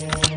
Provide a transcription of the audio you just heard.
Yeah.